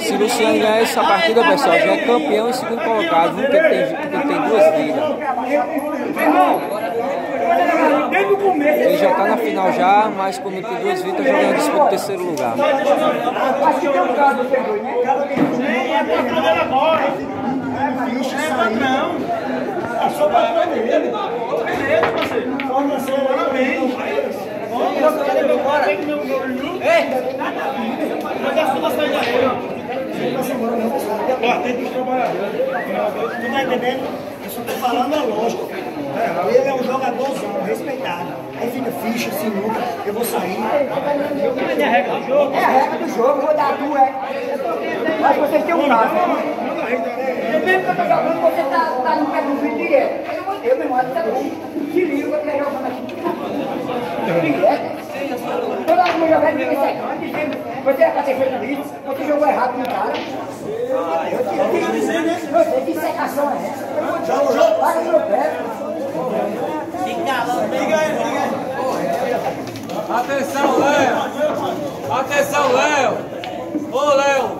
Se Luciano ganhar essa partida, pessoal, já é campeão e segundo colocado? Porque ele tem, tem duas vidas. Ele já tá na final já, mas como tem duas vidas, já ganhou disputa terceiro lugar. Acho que tem um caso, né? Nem é patrão dele agora. Nem é patrão. Eu sou patrão dele. Beleza, parceiro. Formação, parabéns. Vamos, cadê meu bora? Tem meu Ei! Cadê a formação aí, Ó, tem que trabalhar. Tu tá entendendo? Eu só tô falando a lógica. Ele é um jogadorzão, respeitado. Aí fica ficha, sinuca, eu vou sair. É a regra do jogo. É a regra do jogo, vou dar a tua, é. Mas vocês têm um caso. Mesmo que eu tô jogando, você tá, tá no pé do vídeo direto. Eu meu irmão, tá bom. Se liga, você tá jogando aqui. Direto. Toda vez que eu jogar, ele fica secando. Você era pra ter feito isso, você jogou errado no cara. Eu te Eu sei que secação é essa. Para o meu pé. Atenção, Léo! Atenção, Léo! Ô, Léo!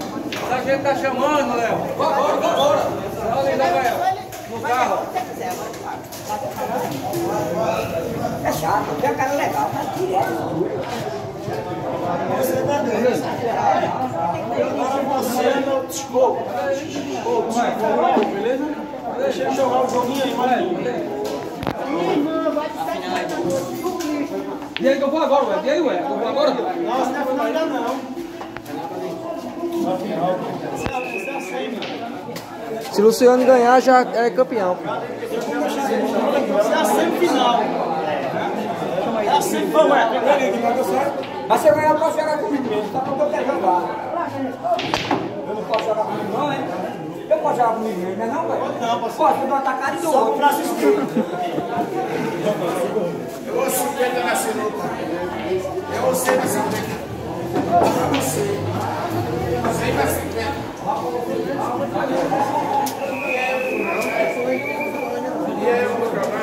A gente tá chamando, Léo! Bora, bora, bora! Olha ali, Léo! No carro! É chato, tem um cara legal, mas direto. Você tá doido? Você é meu desculpa. Ô, desculpa, beleza? Deixa eu jogar o joguinho aí, mas. E aí que eu vou agora, ué? E aí, ué? Eu vou agora? Nossa, não é final ainda não. Final. Você é assim, mano. Se Luciano ganhar, já é campeão. Você é a semifinal. É a semifinal. Mas se eu ganhar, eu posso jogar comigo mesmo, só porque eu quero jogar. Eu não posso jogar comigo não, hein? Eu posso jogar comigo mesmo, não é não, velho? Não, parceiro. Posso, eu dou uma tacada e dou Só o braço esquerdo. Eu vou 50 na sinuca. É você na 50. É você. 100 na 50. E aí, eu vou jogar.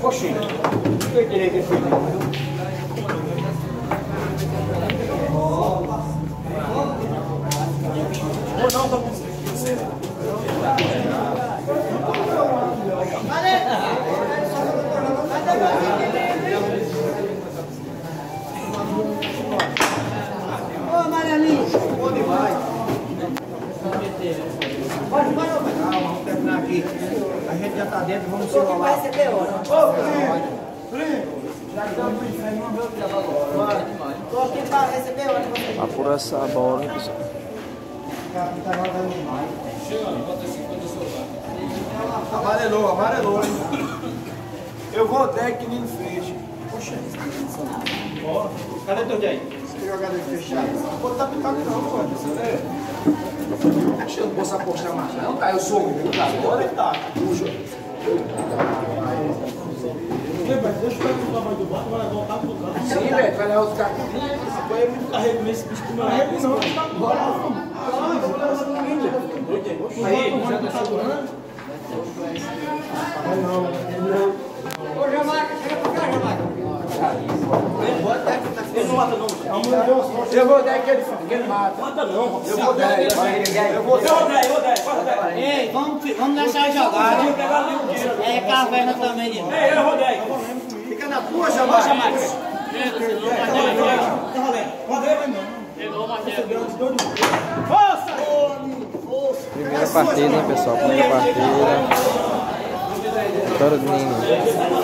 Oxi, não tem direito de filho. Ô, amarelinho! Bom demais. Vamos terminar aqui. A gente já tá dentro, vamos se enrolar. Vai receber hora. Ô, primo! Já estamos em frente, vamos ver o que é agora. Tô aqui pra receber você Apura essa bola, pessoal. Amarelou, amarelou, hein? Eu vou deck que nem fez. Poxa, Ó, cadê teu deck? Esse jogador fechado. Não vou tá picado não, pô. Eu não posso apostar mais, não, cara. Eu sou um jogador. Agora tá. Deixa eu ver o tamanho do banco, vai voltar pro canto. Sim, velho. Vai levar os caras. Foi muito carrego nesse bicho pro meu carrego não, tá agora. Aí, já tá segurando? Ô, Jamaica, chega pra cá, Jamaica. Ele não mata não. Eu vou dar aquele que ele mata. Mata não. Eu vou dar. Eu vou Eu odeio, eu pode odeio. Ei, vamos, vamos deixar jogar. É caverna também de novo. Ei, eu odeio. Fica na tua, Jamaica. Força! Primeira partida, hein, pessoal. Primeira partida. Vitória do Nino.